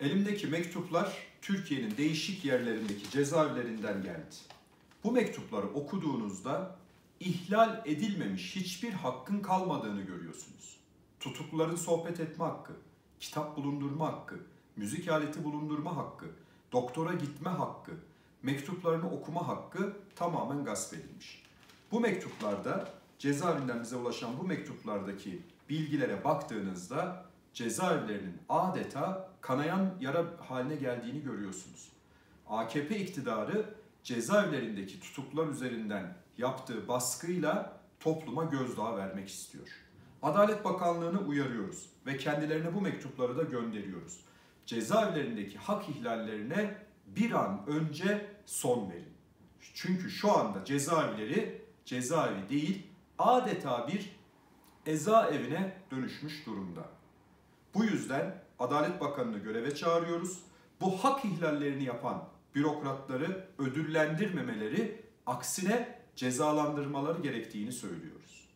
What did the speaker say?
Elimdeki mektuplar Türkiye'nin değişik yerlerindeki cezaevlerinden geldi. Bu mektupları okuduğunuzda ihlal edilmemiş hiçbir hakkın kalmadığını görüyorsunuz. Tutukluların sohbet etme hakkı, kitap bulundurma hakkı, müzik aleti bulundurma hakkı, doktora gitme hakkı, mektuplarını okuma hakkı tamamen gasp edilmiş. Bu mektuplarda cezaevinden bize ulaşan bu mektuplardaki bilgilere baktığınızda cezaevlerinin adeta kanayan yara haline geldiğini görüyorsunuz. AKP iktidarı cezaevlerindeki tutuklular üzerinden yaptığı baskıyla topluma gözdağı vermek istiyor. Adalet Bakanlığı'nı uyarıyoruz ve kendilerine bu mektupları da gönderiyoruz. Cezaevlerindeki hak ihlallerine bir an önce son verin. Çünkü şu anda cezaevleri cezaevi değil adeta bir eza evine dönüşmüş durumda. Bu yüzden Adalet Bakanı'nı göreve çağırıyoruz. Bu hak ihlallerini yapan bürokratları ödüllendirmemeleri, aksine cezalandırmaları gerektiğini söylüyoruz.